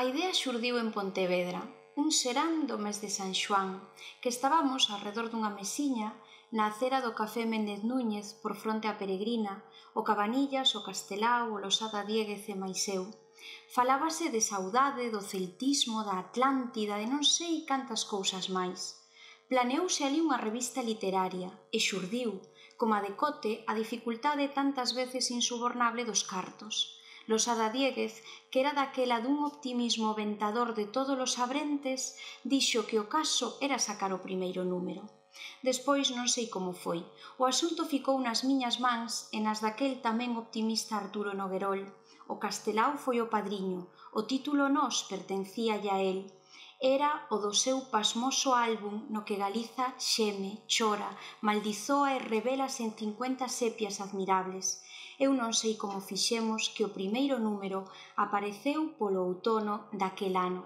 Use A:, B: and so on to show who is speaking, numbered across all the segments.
A: A idea xurdiu en Pontevedra, un serán do mes de San Xoán, que estábamos alrededor dunha mesiña na acera do Café Méndez Núñez por fronte á Peregrina, o Cabanillas, o Castelao, o Losada Dieguez e máis eu. Falábase de saudade, do celtismo, da Atlántida, de non sei cantas cousas máis. Planeouse ali unha revista literaria e xurdiu, como a decote, a dificultade tantas veces insubornable dos cartos Los adadieguez, que era daquela dun optimismo ventador de todos os abrentes, dixo que o caso era sacar o primeiro número. Despois non sei como foi. O asunto ficou nas miñas mans e nas daquel tamén optimista Arturo Noguerol. O Castelao foi o padriño, o título Nós pertencía a el era o do seu pasmoso álbum no que Galiza xeme, chora, maldizoa e revelase en 50 sepias admirables eu non sei como fixemos que o primeiro número apareceu polo outono daquel ano.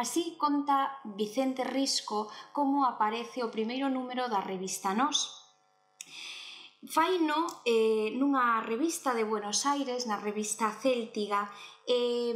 A: Así conta Vicente Risco como aparece o primeiro número da revista Nós, faino eh, nunha revista de Buenos Aires, na revista Céltiga, eh,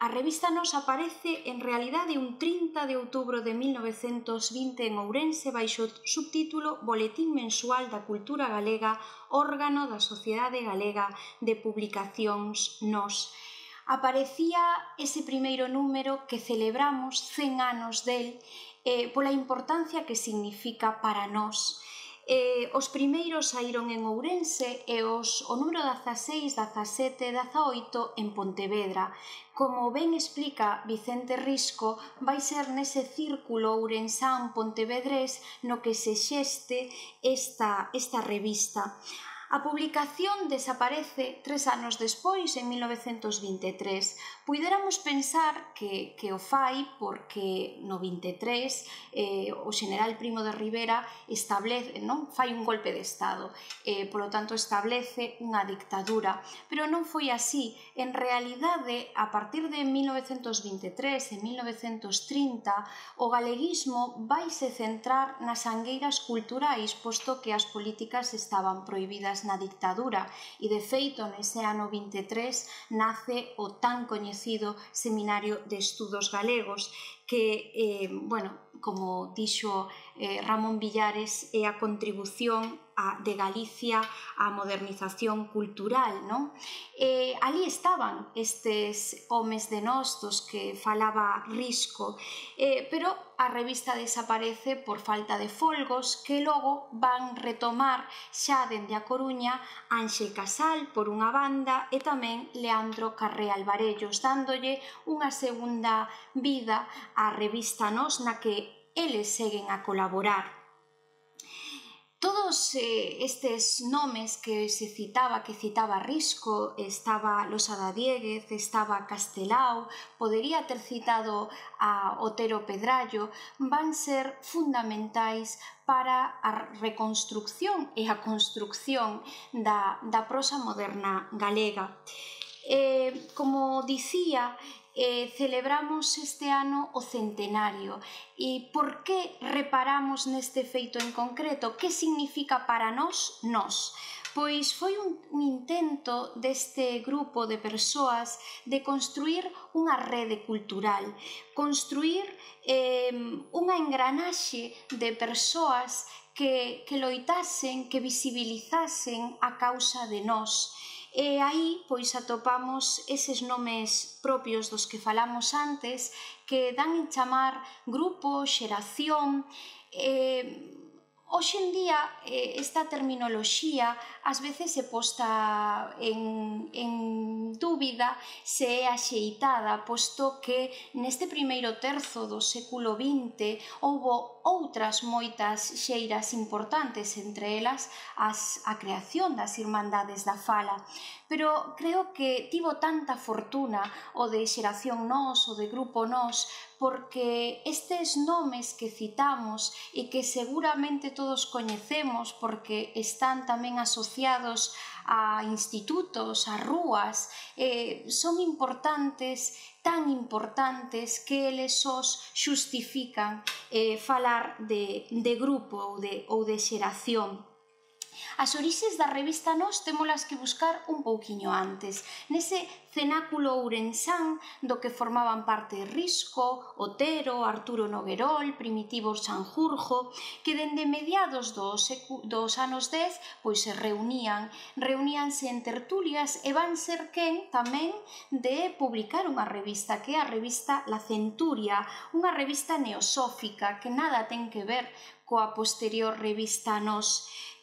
A: a revista nos aparece en realidade un 30 de outubro de 1920 en Ourense baixo o subtítulo Boletín mensual da cultura galega, órgano da Sociedade Galega de Publicacións Nos. Aparecía ese primeiro número que celebramos 100 anos del eh, pola importancia que significa para nós Eh, os primeiros saíron en Ourense e os, o número 16, 17 e 18 en Pontevedra. Como ben explica Vicente Risco, vai ser nese círculo ourensán pontevedrés no que se xeste esta, esta revista. A publicación desaparece tres anos despois, en 1923 puideramos pensar que, que o fai porque no 23 eh, o general Primo de Rivera establece, non fai un golpe de Estado, eh, polo tanto establece unha dictadura, pero non foi así. En realidade, a partir de 1923 e 1930, o galeguismo vaise centrar nas angueiras culturais, posto que as políticas estaban prohibidas na dictadura, e de feito, nese ano 23, nace o tan coñecido coñecido Seminario de Estudos Galegos que, eh, bueno, como dixo eh, Ramón Villares, é a contribución a, de Galicia a modernización cultural. Non? E, ali estaban estes homes de nós dos que falaba Risco, eh, pero a revista desaparece por falta de folgos que logo van retomar xa dende a Coruña Ángel Casal por unha banda e tamén Leandro Carré Alvarellos, dándolle unha segunda vida á revista Nos na que eles seguen a colaborar. Todos eh, estes nomes que se citaba, que citaba Risco, estaba Losada Dieguez, estaba Castelao, podería ter citado a Otero Pedrallo, van ser fundamentais para a reconstrucción e a construcción da, da prosa moderna galega. Eh, como dicía, eh, celebramos este ano o centenario e por que reparamos neste feito en concreto? Que significa para nós, nós? Pois foi un, un intento deste grupo de persoas de construir unha rede cultural, construir eh, unha engranaxe de persoas que, que loitasen, que visibilizasen a causa de nós E aí pois atopamos eses nomes propios dos que falamos antes que dan en chamar grupo, xeración, eh, Hoxe en día eh, esta terminoloxía ás veces se posta en, en dúbida se é axeitada, posto que neste primeiro terzo do século XX houbo outras moitas xeiras importantes, entre elas as, a creación das Irmandades da Fala. Pero creo que tivo tanta fortuna o de Xeración Nos, o de Grupo Nos, porque estes nomes que citamos e que seguramente todos coñecemos porque están tamén asociados a institutos, a rúas, eh, son importantes, tan importantes que eles os xustifican eh, falar de, de grupo ou de, ou de xeración. As orixes da revista Nos temolas que buscar un pouquiño antes, nese cenáculo ourensán do que formaban parte Risco, Otero, Arturo Noguerol, Primitivo Sanjurjo, que dende mediados dos, dos anos 10 pois se reunían, reuníanse en tertulias e van ser quen tamén de publicar unha revista que é a revista La Centuria, unha revista neosófica que nada ten que ver coa posterior revista Nos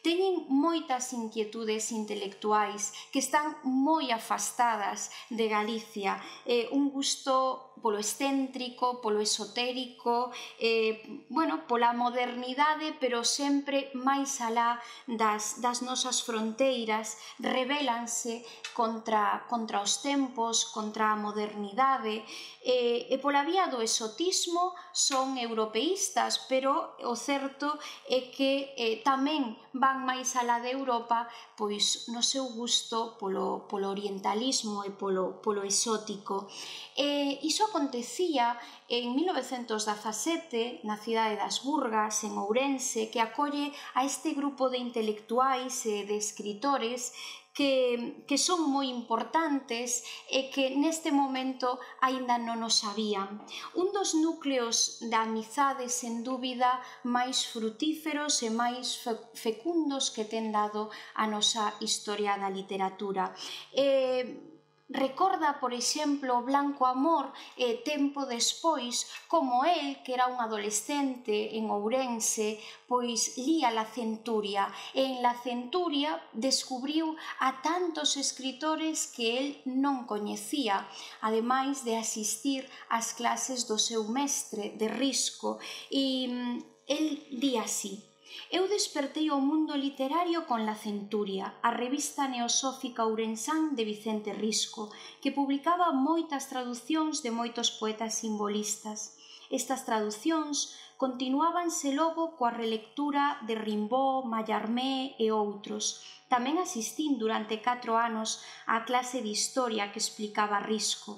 A: teñen moitas inquietudes intelectuais que están moi afastadas de Galicia, eh, un gusto polo excéntrico, polo esotérico, eh, bueno, pola modernidade, pero sempre máis alá das, das nosas fronteiras, rebelanse contra, contra os tempos, contra a modernidade, eh, e pola vía do exotismo son europeístas, pero o certo é que eh, tamén van máis alá de Europa pois no seu gusto polo, polo orientalismo e polo, polo exótico. E iso acontecía en 1917 na cidade das Burgas, en Ourense, que acolle a este grupo de intelectuais e de escritores que, que son moi importantes e que neste momento aínda non o sabían. Un dos núcleos da amizade, sen dúbida, máis frutíferos e máis fecundos que ten dado a nosa historia da literatura. Eh, Recorda, por exemplo, Blanco Amor e tempo despois como el, que era un adolescente en Ourense, pois lía La Centuria. E en La Centuria descubriu a tantos escritores que el non coñecía, ademais de asistir ás clases do seu mestre de risco. E mm, el di así: eu despertei o mundo literario con La Centuria, a revista neosófica ourensán de Vicente Risco, que publicaba moitas traducións de moitos poetas simbolistas. Estas traducións continuábanse logo coa relectura de Rimbaud, Mallarmé e outros. Tamén asistín durante 4 anos á clase de historia que explicaba Risco,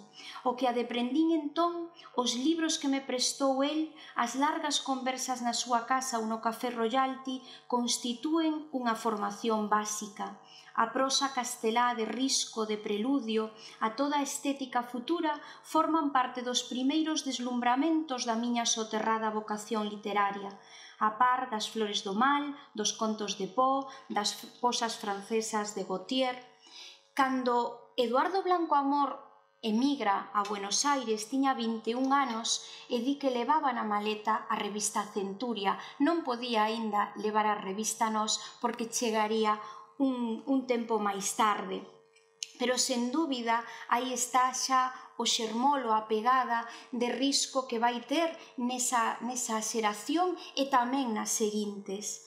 A: o que adeprendín entón os libros que me prestou el, as largas conversas na súa casa ou no Café Royalty constitúen unha formación básica. A prosa castelá de risco de preludio a toda a estética futura forman parte dos primeiros deslumbramentos da miña soterrada vocación literaria, a par das flores do mal, dos contos de Poe, das posas francesas de Gautier. Cando Eduardo Blanco Amor emigra a Buenos Aires, tiña 21 anos e di que levaba na maleta a revista Centuria. Non podía aínda levar a revista Nos porque chegaría un, un tempo máis tarde. Pero, sen dúbida, aí está xa o xermolo, a pegada de risco que vai ter nesa, nesa xeración e tamén nas seguintes.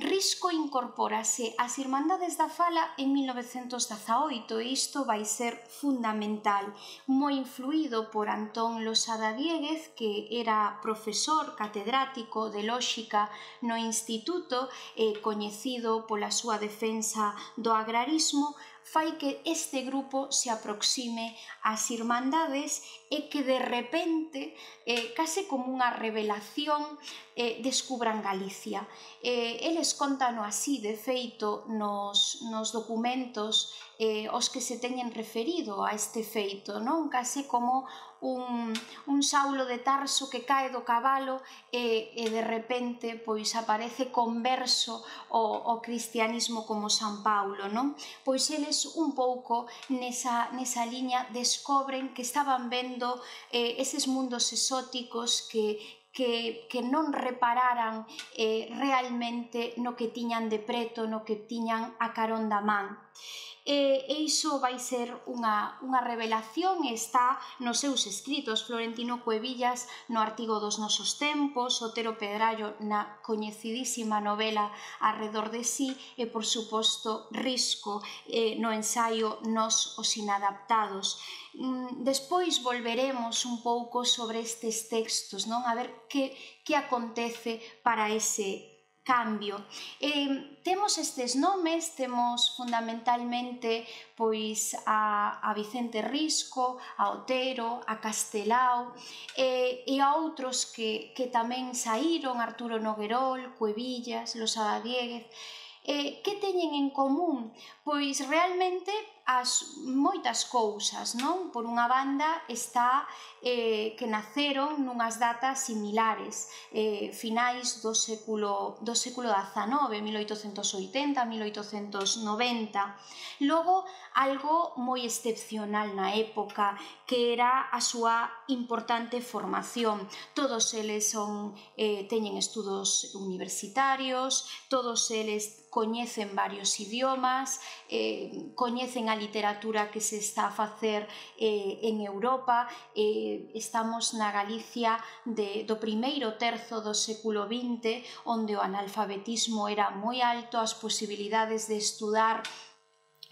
A: Risco incorpórase ás Irmandades da Fala en 1918 e isto vai ser fundamental, moi influído por Antón Losada Dieguez, que era profesor catedrático de lógica no instituto e coñecido pola súa defensa do agrarismo fai que este grupo se aproxime ás irmandades e que de repente, eh, case como unha revelación, eh, descubran Galicia. Eh, eles contano así, de feito, nos, nos documentos eh, os que se teñen referido a este feito, non? Case como un, un saulo de Tarso que cae do cabalo e, e de repente pois aparece converso o, o cristianismo como San Paulo, non? Pois eles un pouco nesa, nesa liña descobren que estaban vendo eh, eses mundos exóticos que, que, que non repararan eh, realmente no que tiñan de preto, no que tiñan a carón da man. E, e iso vai ser unha, unha revelación está nos seus escritos Florentino Cuevillas no artigo dos nosos tempos, Otero Pedrallo na coñecidísima novela Arredor de sí e, por suposto, Risco eh, no ensaio Nos os inadaptados. Mm, despois volveremos un pouco sobre estes textos, non? A ver que, que acontece para ese cambio. Eh, temos estes nomes, temos fundamentalmente pois a, a Vicente Risco, a Otero, a Castelao eh, e a outros que, que tamén saíron, Arturo Noguerol, Cuevillas, Losada Dieguez, eh, que teñen en común? Pois realmente as moitas cousas, non? Por unha banda está eh, que naceron nunhas datas similares, eh, finais do século do século XIX, 1880, 1890. Logo algo moi excepcional na época, que era a súa importante formación. Todos eles son eh, teñen estudos universitarios, todos eles coñecen varios idiomas, eh, coñecen a literatura que se está a facer eh, en Europa eh, estamos na Galicia de, do primeiro terzo do século XX onde o analfabetismo era moi alto as posibilidades de estudar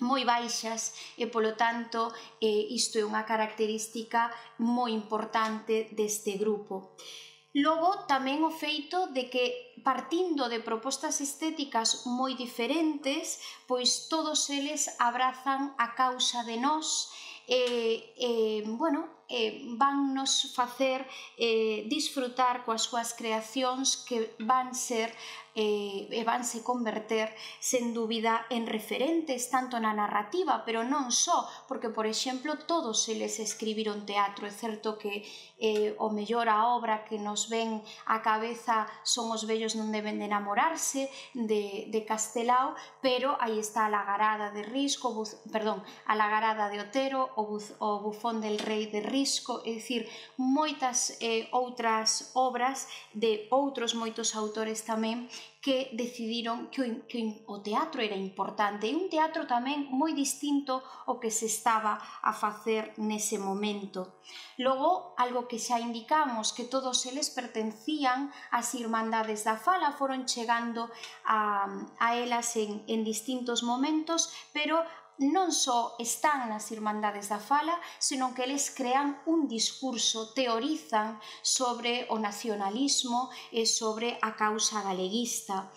A: moi baixas e, polo tanto, eh, isto é unha característica moi importante deste grupo. Eh, Logo, tamén o feito de que, partindo de propostas estéticas moi diferentes, pois todos eles abrazan a causa de nós, e, eh, eh, bueno, eh, vannos facer eh, disfrutar coas súas creacións que van ser eh, e vanse converter sen dúbida en referentes tanto na narrativa, pero non só, porque por exemplo todos eles escribiron teatro, é certo que eh, o mellor a obra que nos ven a cabeza son os vellos non deben de enamorarse de, de Castelao, pero aí está a lagarada de Risco, buz, perdón, a lagarada de Otero, o, buz, o bufón del rei de Risco, risco, é dicir, moitas eh, outras obras de outros moitos autores tamén que decidiron que o, que o teatro era importante e un teatro tamén moi distinto ao que se estaba a facer nese momento. Logo, algo que xa indicamos que todos eles pertencían ás Irmandades da Fala, foron chegando a, a elas en, en distintos momentos, pero non só están nas Irmandades da Fala, senón que eles crean un discurso, teorizan sobre o nacionalismo e sobre a causa galeguista.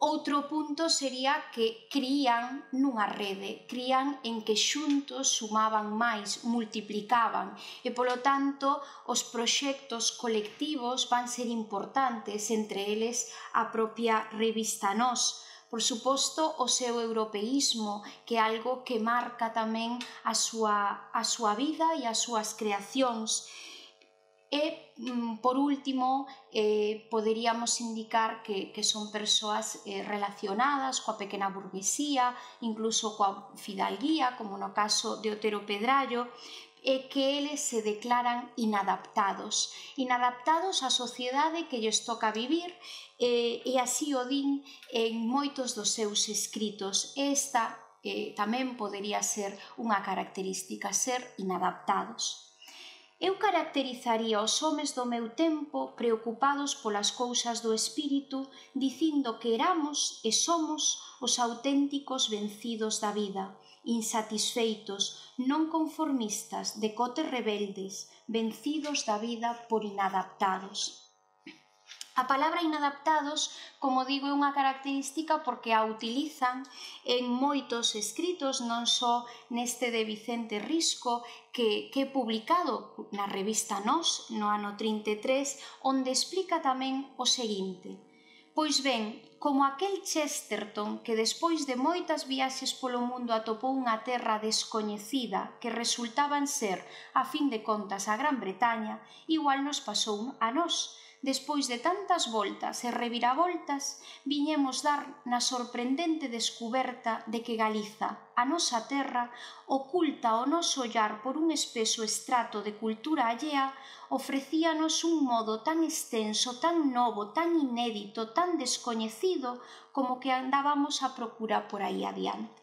A: Outro punto sería que crían nunha rede, crían en que xuntos sumaban máis, multiplicaban, e polo tanto os proxectos colectivos van ser importantes, entre eles a propia revista Nós, Por suposto, o seu europeísmo, que é algo que marca tamén a súa, a súa vida e as súas creacións. E, mm, por último, eh, poderíamos indicar que, que son persoas eh, relacionadas coa pequena burguesía, incluso coa fidalguía, como no caso de Otero Pedrallo, é que eles se declaran inadaptados, inadaptados á sociedade que lles toca vivir e, e así o din en moitos dos seus escritos. Esta eh, tamén podería ser unha característica, ser inadaptados. Eu caracterizaría os homes do meu tempo preocupados polas cousas do espírito, dicindo que éramos e somos os auténticos vencidos da vida, insatisfeitos, non conformistas, de cotes rebeldes, vencidos da vida por inadaptados. A palabra inadaptados, como digo, é unha característica porque a utilizan en moitos escritos, non só neste de Vicente Risco, que, que é publicado na revista Nos, no ano 33, onde explica tamén o seguinte. Pois ben, como aquel Chesterton que despois de moitas viaxes polo mundo atopou unha terra descoñecida que resultaban ser, a fin de contas, a Gran Bretaña, igual nos pasou a nós, Despois de tantas voltas e reviravoltas, viñemos dar na sorprendente descuberta de que Galiza, a nosa terra, oculta o noso ollar por un espeso estrato de cultura allea, ofrecíanos un modo tan extenso, tan novo, tan inédito, tan descoñecido, como que andábamos a procura por aí adiante.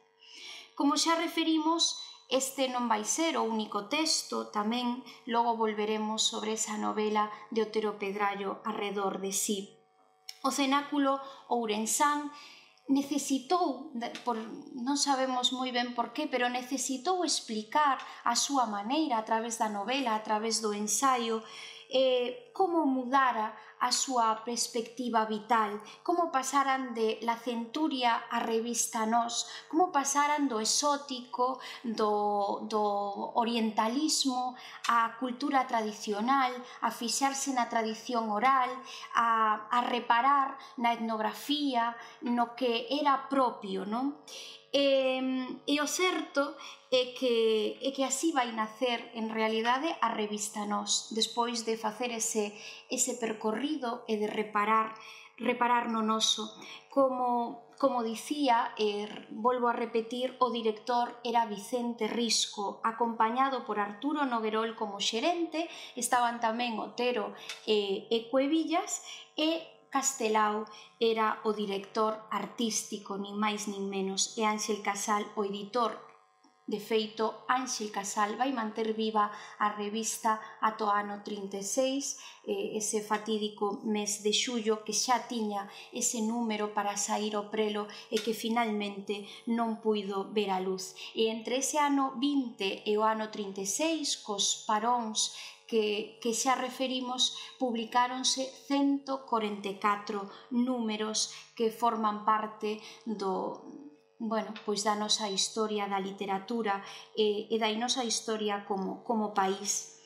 A: Como xa referimos, Este non vai ser o único texto, tamén logo volveremos sobre esa novela de Otero Pedrallo arredor de sí. O cenáculo ourensán necesitou, por, non sabemos moi ben por qué, pero necesitou explicar a súa maneira a través da novela, a través do ensaio, eh, como mudara a súa perspectiva vital, como pasaran de La Centuria a revista Nós, como pasaran do exótico, do, do orientalismo, a cultura tradicional, a fixarse na tradición oral, a, a reparar na etnografía, no que era propio, non? E, e o certo e que, e que así vai nacer en realidade a revista Nos, despois de facer ese, ese percorrido e de reparar reparar no noso. Como, como dicía, eh, volvo a repetir, o director era Vicente Risco, acompañado por Arturo Noguerol como xerente, estaban tamén Otero e, e Cuevillas, e Castelao era o director artístico, nin máis nin menos, e Ángel Casal o editor De feito, Ángel Casal vai manter viva a revista ata o ano 36, eh, ese fatídico mes de xullo que xa tiña ese número para sair o prelo e que finalmente non puido ver a luz. E entre ese ano 20 e o ano 36, cos paróns que, que xa referimos, publicáronse 144 números que forman parte do, bueno, pois da nosa historia da literatura eh, e, e da nosa historia como, como país.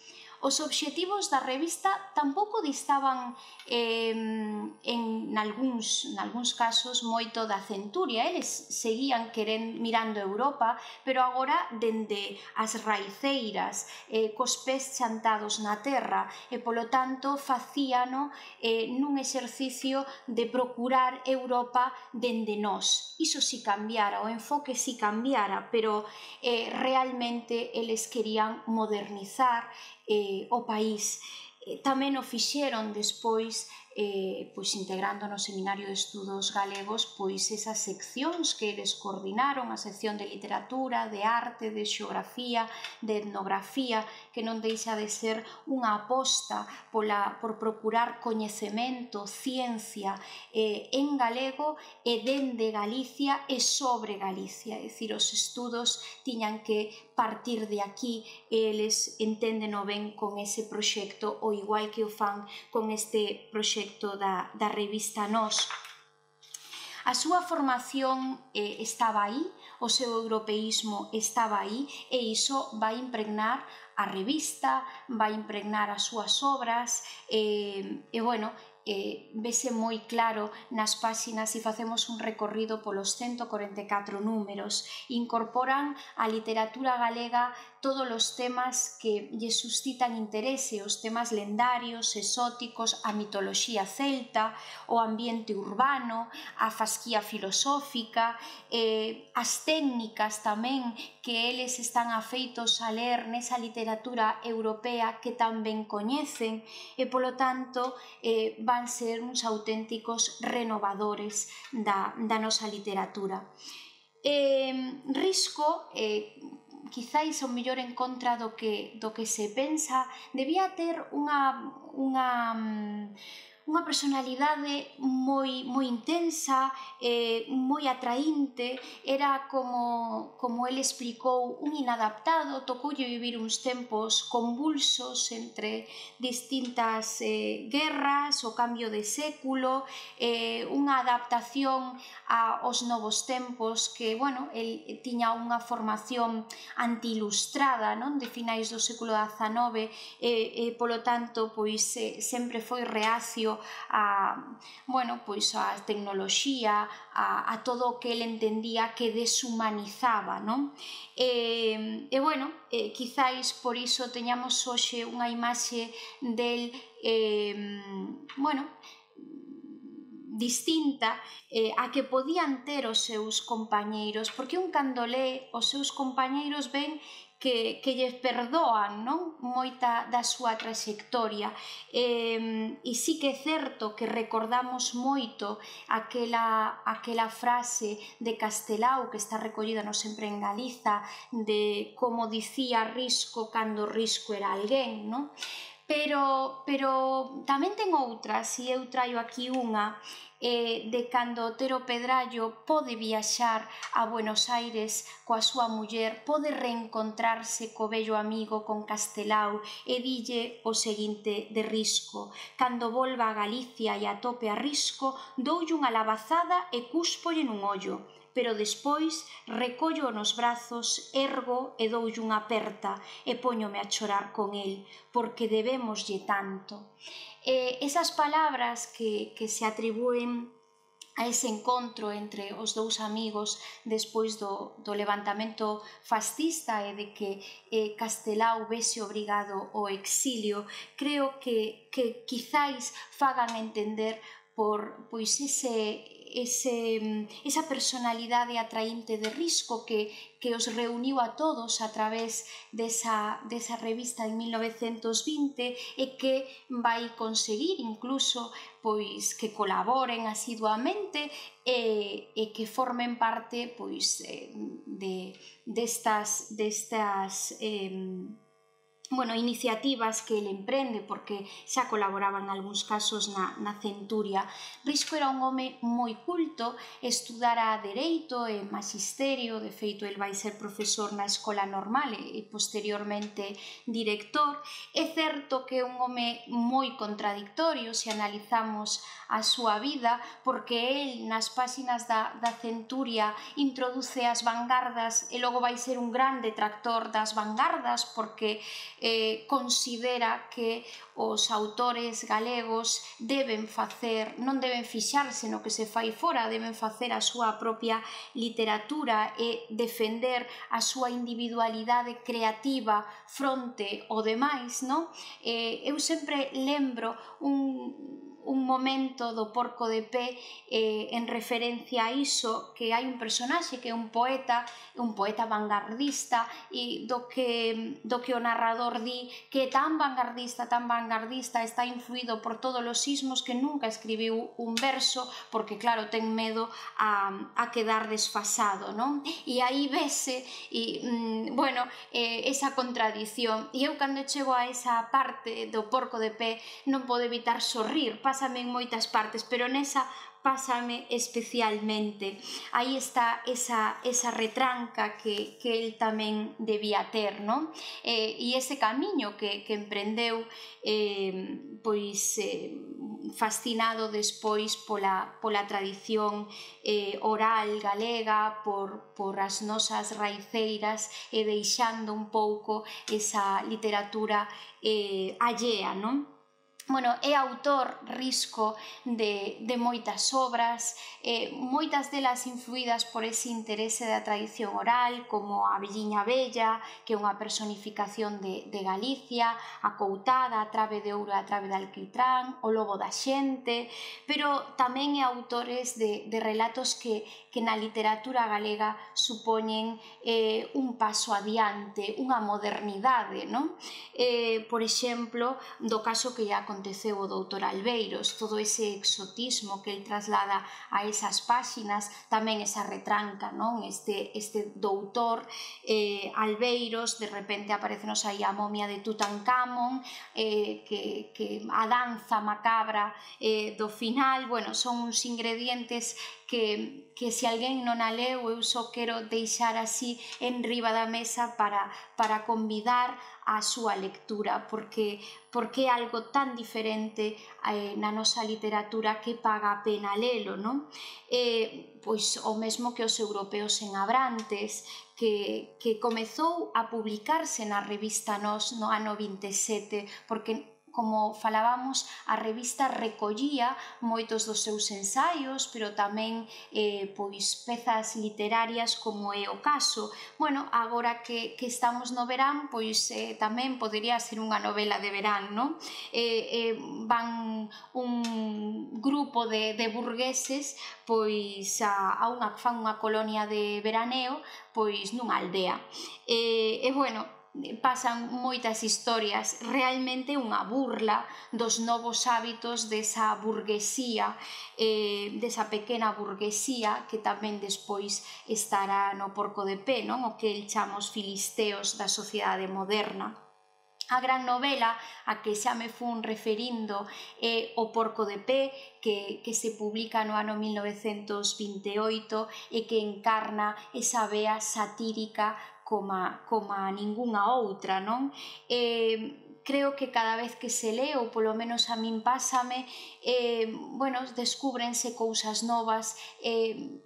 A: Os obxectivos da revista tampouco distaban eh, en nalgúns, nalgúns casos moito da centuria. Eles seguían queren mirando Europa, pero agora dende as raiceiras, eh, cos pés chantados na terra, e polo tanto facíano eh, nun exercicio de procurar Europa dende nós. Iso si cambiara, o enfoque si cambiara, pero eh, realmente eles querían modernizar eh, o país. Eh, tamén o fixeron despois eh, pois integrando no Seminario de Estudos Galegos pois esas seccións que eles coordinaron, a sección de literatura, de arte, de xeografía, de etnografía, que non deixa de ser unha aposta pola, por procurar coñecemento, ciencia eh, en galego e dende Galicia e sobre Galicia. É dicir, os estudos tiñan que partir de aquí eles entenden o ben con ese proxecto o igual que o fan con este proxecto proxecto da, da revista Nós. A súa formación eh, estaba aí, o seu europeísmo estaba aí e iso vai impregnar a revista, vai impregnar as súas obras eh, e, bueno, eh, vese moi claro nas páxinas e facemos un recorrido polos 144 números. Incorporan a literatura galega todos os temas que lle suscitan interese, os temas lendarios, exóticos, a mitoloxía celta, o ambiente urbano, a fasquía filosófica, eh, as técnicas tamén que eles están afeitos a ler nesa literatura europea que tan ben coñecen e, polo tanto, eh, van ser uns auténticos renovadores da, da nosa literatura. Eh, Risco, eh, quizáis o mellor en contra do que, do que se pensa, debía ter unha, unha mm, unha personalidade moi, moi intensa, eh, moi atraínte, era como, como el explicou, un inadaptado, tocoulle vivir uns tempos convulsos entre distintas eh, guerras, o cambio de século, eh, unha adaptación aos novos tempos que, bueno, el tiña unha formación antiilustrada, non? De finais do século XIX, eh, eh, polo tanto, pois eh, sempre foi reacio a, bueno, pois a tecnoloxía, a, a todo o que el entendía que deshumanizaba, non? E, e bueno, eh, quizáis por iso teñamos hoxe unha imaxe del, eh, bueno, distinta eh, a que podían ter os seus compañeiros, porque un cando lee os seus compañeiros ven que, que lles perdoan non moita da súa trayectoria eh, e sí que é certo que recordamos moito aquela, aquela frase de Castelao que está recollida no sempre en Galiza de como dicía Risco cando Risco era alguén non? pero, pero tamén ten outras e eu traio aquí unha eh, de cando Otero Pedrallo pode viaxar a Buenos Aires coa súa muller, pode reencontrarse co bello amigo con Castelao e dille o seguinte de Risco. Cando volva a Galicia e atope a Risco doulle unha lavazada e cúspolle nun ollo pero despois recollo nos brazos, ergo e doulle unha aperta e poñome a chorar con el, porque debémoslle tanto. Eh, esas palabras que, que se atribúen a ese encontro entre os dous amigos despois do, do levantamento fascista e de que eh, Castelao vese obrigado ao exilio, creo que, que quizáis fagan entender por pois ese ese, esa personalidade atraínte de risco que, que os reuniu a todos a través desa, desa revista en 1920 e que vai conseguir incluso pois que colaboren asiduamente e, e que formen parte pois eh, de destas destas eh, bueno, iniciativas que ele emprende porque xa colaboraba en algúns casos na, na Centuria. Risco era un home moi culto, estudara Dereito e Magisterio, de feito, el vai ser profesor na Escola Normal e, posteriormente director. É certo que é un home moi contradictorio se analizamos a súa vida, porque el nas páxinas da, da Centuria introduce as vanguardas e logo vai ser un gran detractor das vanguardas porque eh, considera que os autores galegos deben facer, non deben fixarse no que se fai fora, deben facer a súa propia literatura e defender a súa individualidade creativa fronte ao demais, non? Eh, eu sempre lembro un un momento do porco de pé eh, en referencia a iso que hai un personaxe que é un poeta un poeta vanguardista e do que, do que o narrador di que é tan vanguardista, tan vanguardista está influído por todos os sismos que nunca escribiu un verso porque claro, ten medo a, a quedar desfasado non? e aí vese e, mm, bueno, eh, esa contradición e eu cando chego a esa parte do porco de pé non podo evitar sorrir pásame en moitas partes, pero nesa pásame especialmente. Aí está esa, esa retranca que, que el tamén debía ter, non? Eh, e ese camiño que, que emprendeu eh, pois eh, fascinado despois pola, pola tradición eh, oral galega, por, por as nosas raiceiras e deixando un pouco esa literatura eh, allea, non? bueno, é autor risco de, de moitas obras, eh, moitas delas influídas por ese interese da tradición oral, como a Velliña Bella, que é unha personificación de, de Galicia, a Coutada, a Trave de Ouro, a Trave de Alquitrán, o Lobo da Xente, pero tamén é autores de, de relatos que, que na literatura galega supoñen eh, un paso adiante, unha modernidade, non? Eh, por exemplo, do caso que ya aconteceu o doutor Albeiros, todo ese exotismo que el traslada a esas páxinas, tamén esa retranca, non? Este, este doutor eh, Albeiros, de repente aparecenos aí a momia de Tutankamón, eh, que, que a danza macabra eh, do final, bueno, son uns ingredientes que, que se alguén non a leu eu só quero deixar así en riba da mesa para, para convidar a súa lectura porque, porque é algo tan diferente eh, na nosa literatura que paga a pena lelo non? Eh, pois o mesmo que os europeos en Abrantes que, que comezou a publicarse na revista Nos no ano 27 porque Como falábamos, a revista recollía moitos dos seus ensaios, pero tamén eh, pois pezas literarias como é o caso. Bueno, agora que, que estamos no verán, pois eh, tamén podería ser unha novela de verán, non? Eh, eh, van un grupo de, de burgueses pois a, a unha, fan unha colonia de veraneo pois nunha aldea. E, eh, e bueno, pasan moitas historias, realmente unha burla dos novos hábitos desa burguesía, eh, desa pequena burguesía que tamén despois estará no porco de pé, non? o que el chamos filisteos da sociedade moderna. A gran novela a que xa me fun referindo é O Porco de Pé, que, que se publica no ano 1928 e que encarna esa vea satírica coma, coma ningunha outra, non? Eh, creo que cada vez que se lee, ou polo menos a min pásame, eh, bueno, descúbrense cousas novas, eh,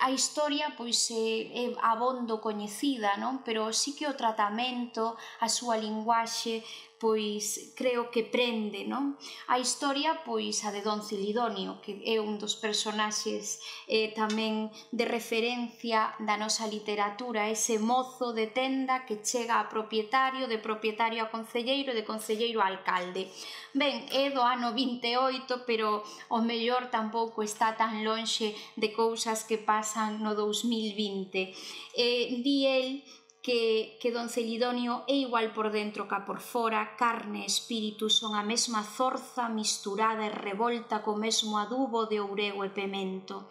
A: a historia pois é, é abondo coñecida, non? Pero sí que o tratamento, a súa linguaxe, pois creo que prende, non? A historia, pois, a de Don Cilidonio, que é un dos personaxes eh, tamén de referencia da nosa literatura, ese mozo de tenda que chega a propietario, de propietario a concelleiro, de concelleiro a alcalde. Ben, é do ano 28, pero o mellor tampouco está tan lonxe de cousas que pasan no 2020. Eh, di el que, que don Celidonio é igual por dentro ca por fora, carne e espírito son a mesma zorza misturada e revolta co mesmo adubo de ourego e pemento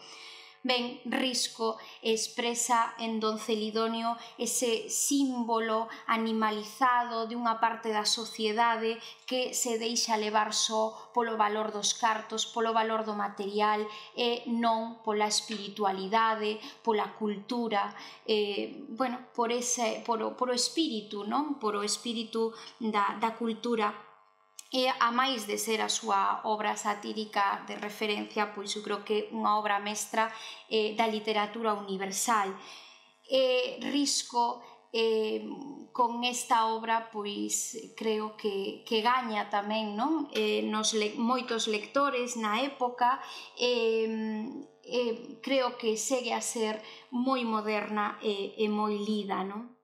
A: ben Risco expresa en Don Celidonio ese símbolo animalizado de unha parte da sociedade que se deixa levar só polo valor dos cartos, polo valor do material e non pola espiritualidade, pola cultura, eh, bueno, por, ese, por, o, por o espírito, non? por o espírito da, da cultura E a máis de ser a súa obra satírica de referencia, pois eu creo que unha obra mestra eh, da literatura universal. E Risco eh, con esta obra pois creo que, que gaña tamén non eh, nos le, moitos lectores na época eh, eh, creo que segue a ser moi moderna e, e moi lida non?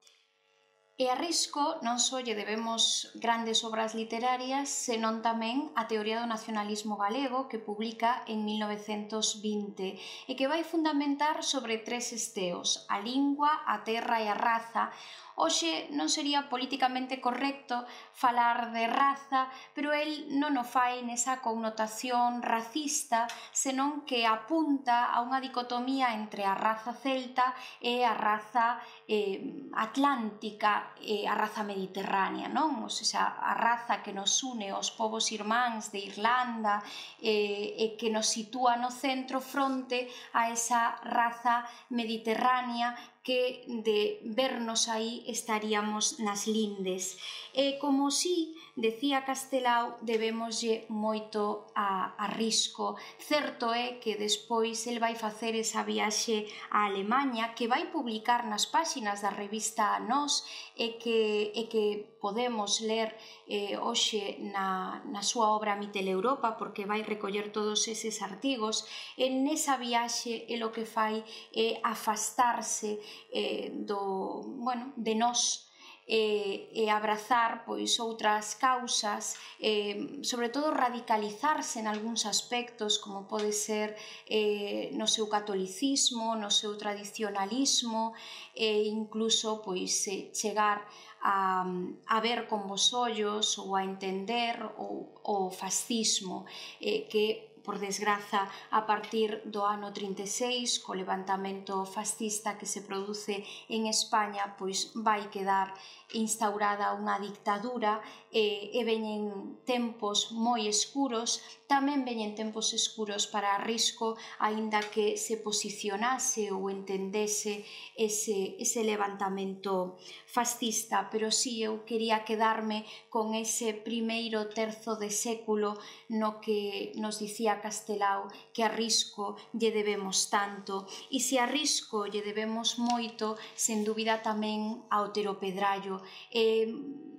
A: E a Risco non só lle debemos grandes obras literarias, senón tamén a teoría do nacionalismo galego que publica en 1920 e que vai fundamentar sobre tres esteos, a lingua, a terra e a raza. Hoxe non sería políticamente correcto falar de raza, pero el non o fai nesa connotación racista, senón que apunta a unha dicotomía entre a raza celta e a raza eh, atlántica, eh, a raza mediterránea, non? O sea, a raza que nos une aos povos irmáns de Irlanda eh, e que nos sitúa no centro fronte a esa raza mediterránea que de vernos aí estaríamos nas lindes. E como si decía Castelao, debémoslle moito a, a risco. Certo é que despois el vai facer esa viaxe a Alemanha que vai publicar nas páxinas da revista Nos e que, e que podemos ler eh, hoxe na, na súa obra Mitel Europa porque vai recoller todos eses artigos. En esa viaxe é o que fai é afastarse eh, do, bueno, de nós e, e abrazar pois outras causas, eh, sobre todo radicalizarse en algúns aspectos, como pode ser eh, no seu catolicismo, no seu tradicionalismo, e incluso pois chegar a, a ver con vos ollos ou a entender o, o fascismo, eh, que por desgraza, a partir do ano 36, co levantamento fascista que se produce en España, pois vai quedar instaurada unha dictadura e, e veñen tempos moi escuros, tamén veñen tempos escuros para risco aínda que se posicionase ou entendese ese, ese levantamento fascista, pero si sí, eu quería quedarme con ese primeiro terzo de século no que nos dicía Castelao que a risco lle debemos tanto. E se a risco lle debemos moito, sen dúbida tamén ao Otero Pedrallo eh,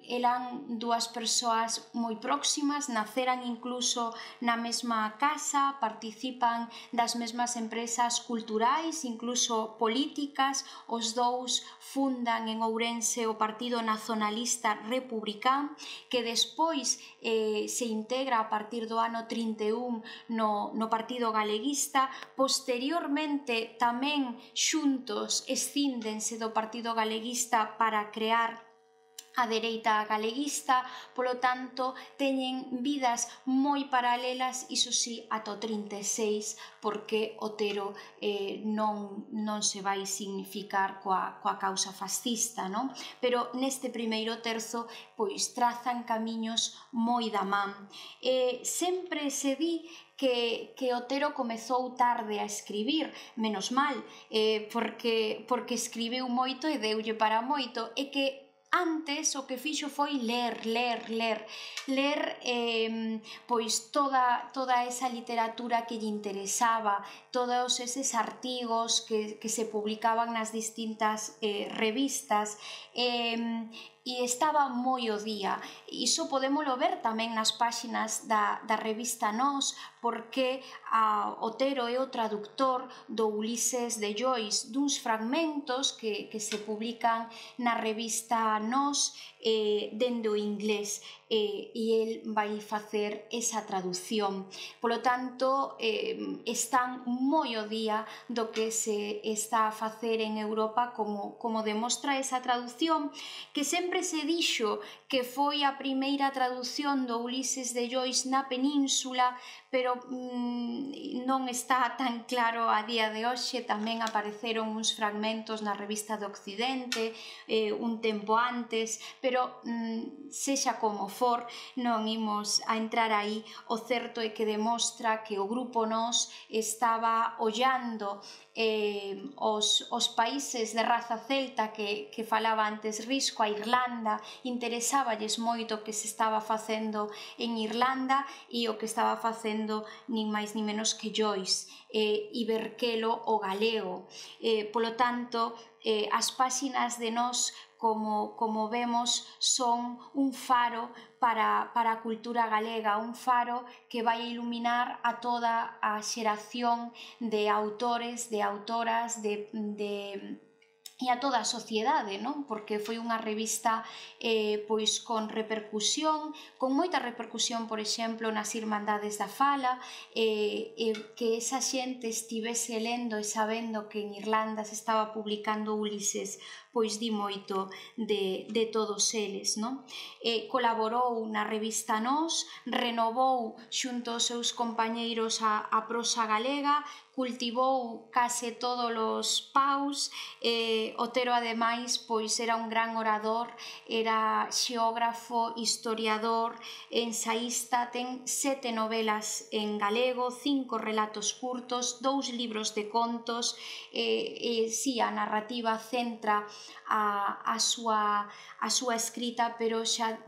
A: eran dúas persoas moi próximas, naceran incluso na mesma casa, participan das mesmas empresas culturais, incluso políticas, os dous fundan en Ourense o Partido Nacionalista Republicán, que despois eh, se integra a partir do ano 31 no, no Partido Galeguista, posteriormente tamén xuntos escíndense do Partido Galeguista para crear a dereita galeguista, polo tanto, teñen vidas moi paralelas, iso sí, ato 36, porque Otero eh, non, non se vai significar coa, coa causa fascista, non? Pero neste primeiro terzo, pois, trazan camiños moi da man. Eh, sempre se di que, que Otero comezou tarde a escribir, menos mal, eh, porque, porque escribiu moito e deulle para moito, e que antes o que fixo foi ler, ler, ler, ler eh, pois toda, toda esa literatura que lle interesaba, todos eses artigos que, que se publicaban nas distintas eh, revistas, eh, e estaba moi o día. Iso podémolo ver tamén nas páxinas da, da revista Nós, porque a, Otero é o traductor do Ulises de Joyce duns fragmentos que, que se publican na revista Nós eh, dendo inglés eh, e el vai facer esa traducción. Polo tanto, eh, están moi o día do que se está a facer en Europa como, como demostra esa traducción que sempre se dixo que foi a primeira traducción do Ulises de Joyce na península, pero mm, non está tan claro a día de hoxe, tamén apareceron uns fragmentos na revista do Occidente eh, un tempo antes, pero mm, sexa como for, non imos a entrar aí, o certo é que demostra que o grupo nos estaba ollando eh, os, os países de raza celta que, que falaba antes Risco a Irlanda interesáballes moito o que se estaba facendo en Irlanda e o que estaba facendo nin máis nin menos que Joyce eh, Iberquelo o galego. Eh, polo tanto eh, as páxinas de nós como, como vemos son un faro para, para a cultura galega, un faro que vai iluminar a toda a xeración de autores, de autoras, de, de e a toda a sociedade, non? Porque foi unha revista eh, pois con repercusión, con moita repercusión, por exemplo, nas Irmandades da Fala, eh, eh, que esa xente estivese lendo e sabendo que en Irlanda se estaba publicando Ulises pois di moito de, de todos eles. Non? Eh, colaborou na revista Nós, renovou xunto aos seus compañeiros a, a prosa galega, cultivou case todos os paus, eh, Otero ademais pois era un gran orador, era xeógrafo, historiador, ensaísta, ten sete novelas en galego, cinco relatos curtos, dous libros de contos, eh, eh, si sí, a narrativa centra a, a, súa, a súa escrita, pero xa,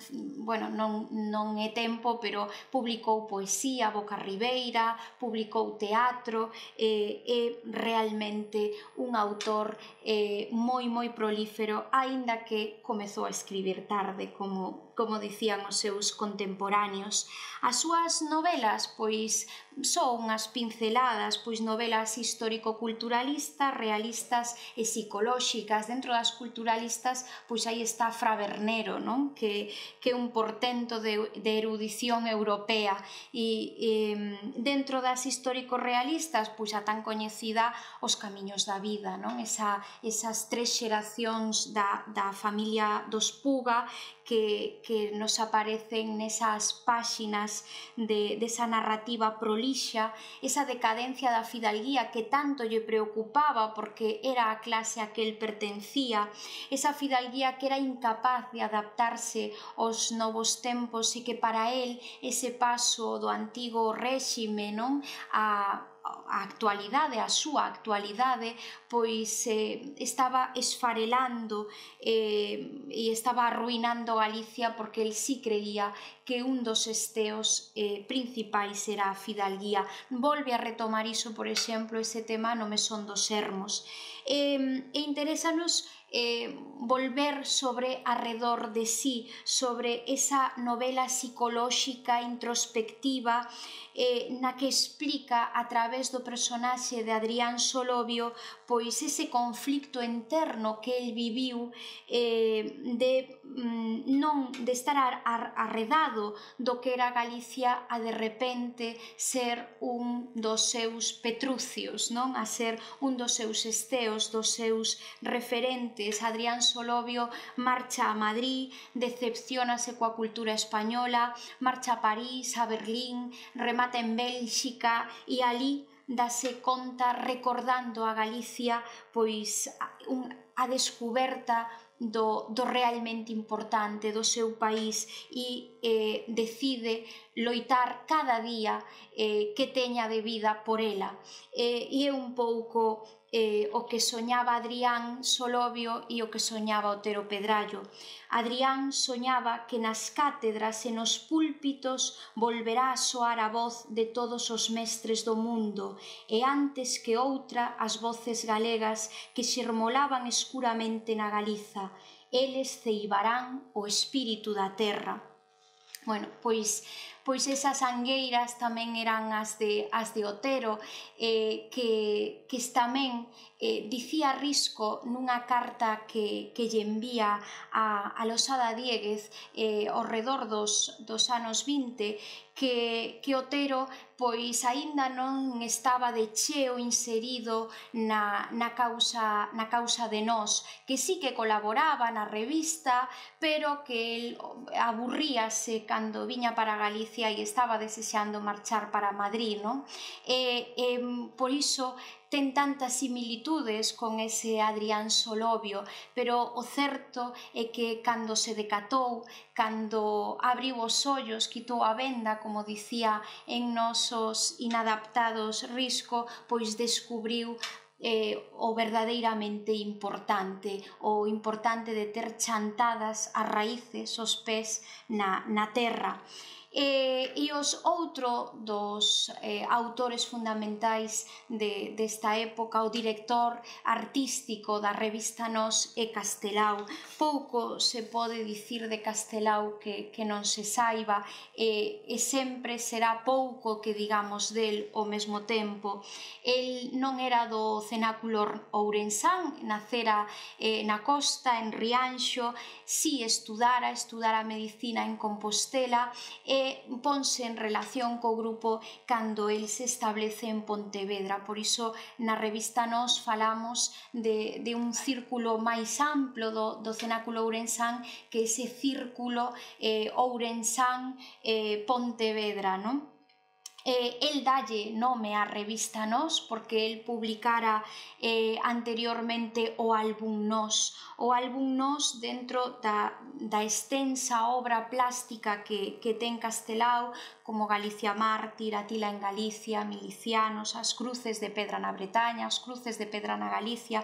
A: bueno, non, non é tempo, pero publicou poesía, Boca Ribeira, publicou teatro, eh, é realmente un autor eh, moi, moi prolífero, aínda que comezou a escribir tarde, como, como dicían os seus contemporáneos. As súas novelas, pois, son as pinceladas, pois novelas histórico-culturalistas, realistas e psicolóxicas. Dentro das culturalistas, pois aí está Fra Bernero, non? Que, que é un portento de, de erudición europea. E, e dentro das histórico-realistas, pois a tan coñecida Os Camiños da Vida, non? Esa, esas tres xeracións da, da familia dos Puga que, que nos aparecen nesas páxinas de, desa narrativa prolixa, esa decadencia da fidalguía que tanto lle preocupaba porque era a clase a que el pertencía, esa fidalguía que era incapaz de adaptarse aos novos tempos e que para el ese paso do antigo réxime non a a actualidade, a súa actualidade, pois eh, estaba esfarelando eh, e estaba arruinando Galicia porque el sí creía que un dos esteos eh, principais era a fidalguía. Volve a retomar iso, por exemplo, ese tema no me son dos ermos. Eh, e interésanos eh, volver sobre arredor de sí, sobre esa novela psicolóxica, introspectiva, eh, na que explica a través do personaxe de Adrián Solovio pois ese conflicto interno que el viviu eh, de mm, non de estar ar, ar, arredado do que era Galicia a de repente ser un dos seus petrucios, non? A ser un dos seus esteos, dos seus referentes. Adrián Solovio marcha a Madrid, decepcionase coa cultura española, marcha a París, a Berlín, remata en Bélxica e ali dase conta recordando a Galicia pois un, a descuberta do, do realmente importante do seu país e eh, decide loitar cada día eh, que teña de vida por ela. Eh, e é un pouco eh, o que soñaba Adrián Solovio e o que soñaba Otero Pedrallo. Adrián soñaba que nas cátedras e nos púlpitos volverá a soar a voz de todos os mestres do mundo e antes que outra as voces galegas que xermolaban escuramente na Galiza. Eles ceibarán o espírito da terra. Bueno, pois pois esas angueiras tamén eran as de, as de Otero, eh, que, que tamén eh, dicía Risco nunha carta que, que lle envía a, a Losada Dieguez eh, ao redor dos, dos anos 20 que, que Otero pois aínda non estaba de cheo inserido na, na, causa, na causa de nós, que sí que colaboraba na revista, pero que el aburríase cando viña para Galicia Galicia e estaba desexando marchar para Madrid, non? E, eh, e por iso ten tantas similitudes con ese Adrián Solovio, pero o certo é que cando se decatou, cando abriu os ollos, quitou a venda, como dicía en nosos inadaptados risco, pois descubriu eh, o verdadeiramente importante, o importante de ter chantadas as raíces, os pés na, na terra eh, e os outro dos eh, autores fundamentais de, desta época, o director artístico da revista Nos é Castelao. Pouco se pode dicir de Castelao que, que non se saiba e, e sempre será pouco que digamos del ao mesmo tempo. El non era do cenáculo ourensán, nacera eh, na costa, en Rianxo, si estudara, estudara medicina en Compostela e ponse en relación co grupo cando el se establece en Pontevedra. Por iso, na revista nos falamos de, de un círculo máis amplo do, do cenáculo ourensán que ese círculo eh, ourensán eh, Pontevedra, non? eh, el dalle nome a revista Nos porque el publicara eh, anteriormente o álbum Nos, o álbum Nos dentro da, da extensa obra plástica que, que ten Castelao, como Galicia Mártir, Atila en Galicia, Milicianos, as cruces de Pedra na Bretaña, as cruces de Pedra na Galicia.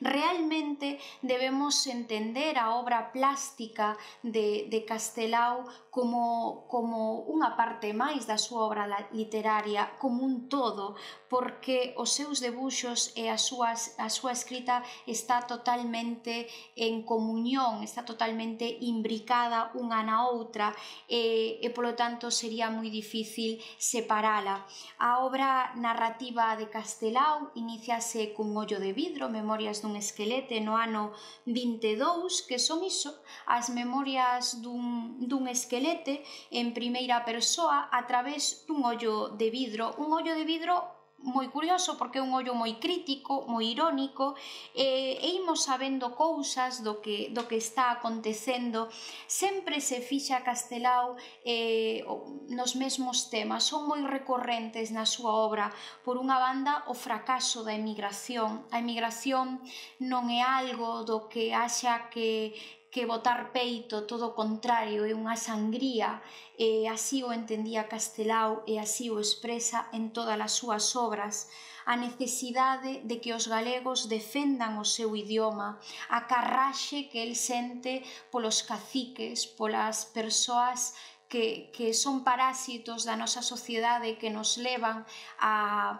A: Realmente debemos entender a obra plástica de, de Castelao como, como unha parte máis da súa obra literaria, como un todo, porque os seus debuxos e a súa, a súa escrita está totalmente en comunión, está totalmente imbricada unha na outra e, e polo tanto sería moi difícil separala. A obra narrativa de Castelao iniciase cun ollo de vidro, Memorias dun esquelete no ano 22, que son iso, as memorias dun, dun esquelete en primeira persoa a través dun ollo de vidro, un ollo de vidro moi curioso porque é un ollo moi crítico, moi irónico e, e imos sabendo cousas do que, do que está acontecendo. Sempre se fixa Castelao eh, nos mesmos temas son moi recorrentes na súa obra. Por unha banda o fracaso da emigración. A emigración non é algo do que haxa que que botar peito, todo o contrario, é unha sangría, e así o entendía Castelao e así o expresa en todas as súas obras, a necesidade de que os galegos defendan o seu idioma, a carraxe que el sente polos caciques, polas persoas que, que son parásitos da nosa sociedade que nos levan a,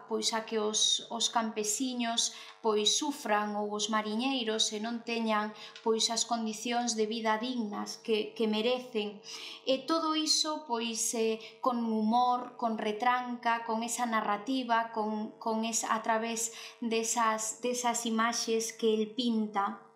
A: pois, a que os, os campesiños pois sufran ou os mariñeiros e non teñan pois as condicións de vida dignas que, que merecen. E todo iso pois eh, con humor, con retranca, con esa narrativa, con, con esa, a través desas, desas imaxes que el pinta.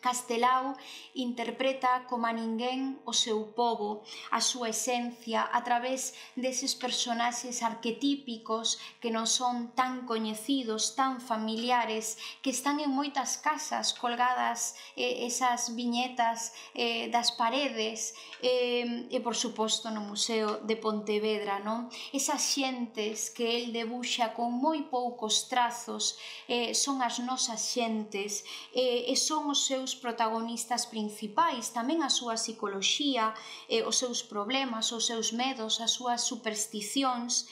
A: Castelao interpreta como a ninguén o seu povo, a súa esencia, a través deses personaxes arquetípicos que non son tan coñecidos, tan familiares, que están en moitas casas colgadas eh, esas viñetas eh, das paredes eh, e, por suposto, no Museo de Pontevedra, non? Esas xentes que el debuxa con moi poucos trazos eh, son as nosas xentes eh, e son os seus protagonistas principais, tamén a súa psicoloxía, eh, os seus problemas, os seus medos, as súas supersticións,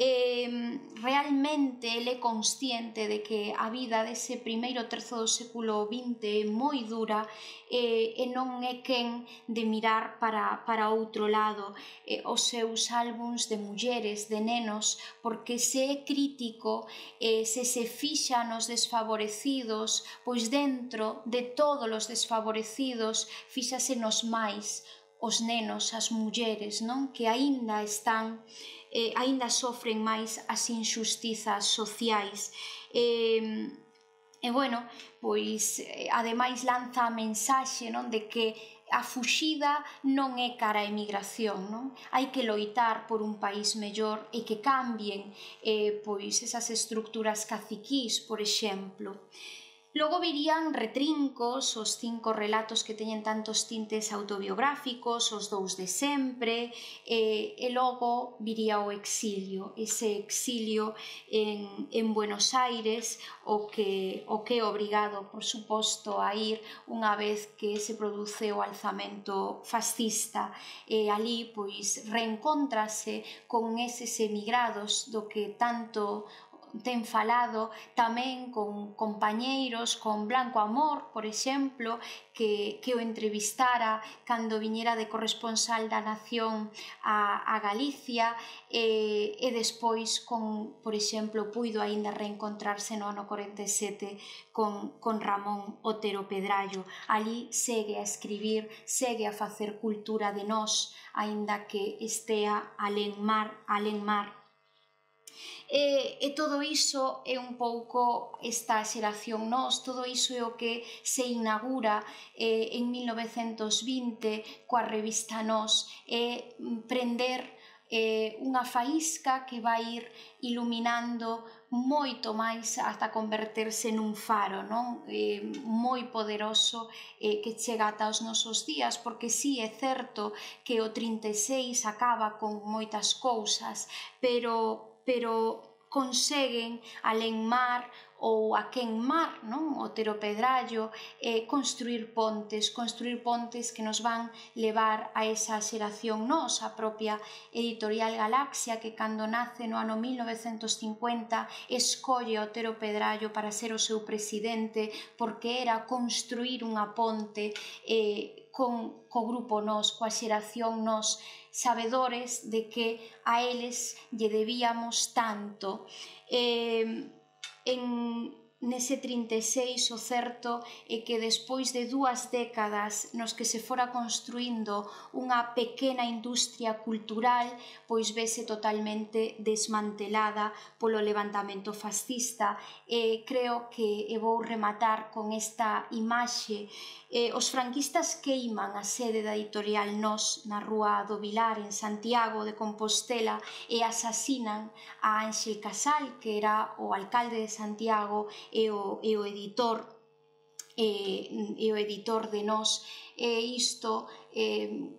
A: eh, realmente ele é consciente de que a vida dese primeiro terzo do século XX é moi dura eh, e non é quen de mirar para, para outro lado eh, os seus álbums de mulleres, de nenos, porque se é crítico, eh, se se fixa nos desfavorecidos, pois dentro de todos os desfavorecidos fíxase nos máis, os nenos, as mulleres, non? Que aínda están eh, aínda sofren máis as injustizas sociais. Eh, e bueno, pois eh, ademais lanza a mensaxe, non, de que a fuxida non é cara a emigración, non? Hai que loitar por un país mellor e que cambien eh, pois esas estructuras caciquís, por exemplo. Logo virían Retrincos, os cinco relatos que teñen tantos tintes autobiográficos, os dous de sempre, e, e logo viría o exilio, ese exilio en, en Buenos Aires, o que, o que é obrigado, por suposto, a ir unha vez que se produce o alzamento fascista. E ali, pois, reencontrase con eses emigrados do que tanto ten falado tamén con compañeiros, con Blanco Amor, por exemplo, que, que o entrevistara cando viñera de corresponsal da Nación a, a Galicia e, e despois con, por exemplo, puido aínda reencontrarse no ano 47 con, con Ramón Otero Pedrallo. Ali segue a escribir, segue a facer cultura de nós, aínda que estea alén mar, alén mar E, e todo iso é un pouco esta xeración nós, todo iso é o que se inaugura eh, en 1920 coa revista Nós, é prender eh, unha faísca que vai ir iluminando moito máis ata converterse nun faro, non? Eh, moi poderoso eh, que chega ata os nosos días, porque sí é certo que o 36 acaba con moitas cousas, pero pero conseguen alenmar ou a Quenmar, non? o Teropedrallo, eh, construir pontes, construir pontes que nos van levar a esa xeración nos, a propia editorial Galaxia, que cando nace no ano 1950 escolle o Teropedrallo para ser o seu presidente, porque era construir unha ponte eh, con, co grupo nos, coa xeración nos, sabedores de que a eles lle debíamos tanto. Eh, en, nese 36 o certo é que despois de dúas décadas nos que se fora construindo unha pequena industria cultural, pois vese totalmente desmantelada polo levantamento fascista. E creo que e vou rematar con esta imaxe eh, os franquistas queiman a sede da editorial Nos na Rúa do Vilar en Santiago de Compostela e asasinan a Ángel Casal que era o alcalde de Santiago e o, e o editor e, e o editor de Nós e isto eh,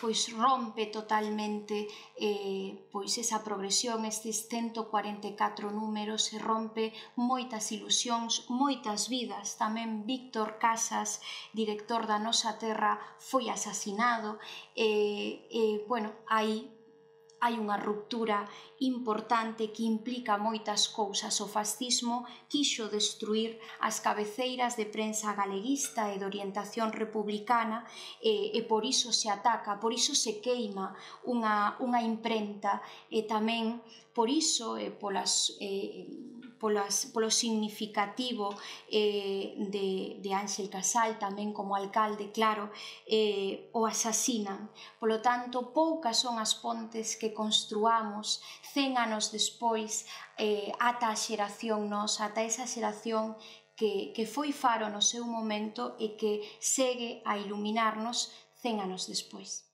A: pois rompe totalmente eh, pois esa progresión, estes 144 números, e rompe moitas ilusións, moitas vidas. Tamén Víctor Casas, director da Nosa Terra, foi asasinado. E, eh, eh, bueno, aí hai unha ruptura importante que implica moitas cousas. O fascismo quixo destruir as cabeceiras de prensa galeguista e de orientación republicana e, e por iso se ataca, por iso se queima unha, unha imprenta e tamén por iso e polas... Eh, polas, polo significativo eh, de, de Ángel Casal tamén como alcalde, claro, eh, o asasinan. Polo tanto, poucas son as pontes que construamos 100 anos despois eh, ata a xeración nos, ata esa xeración que, que foi faro no seu momento e que segue a iluminarnos 100 anos despois.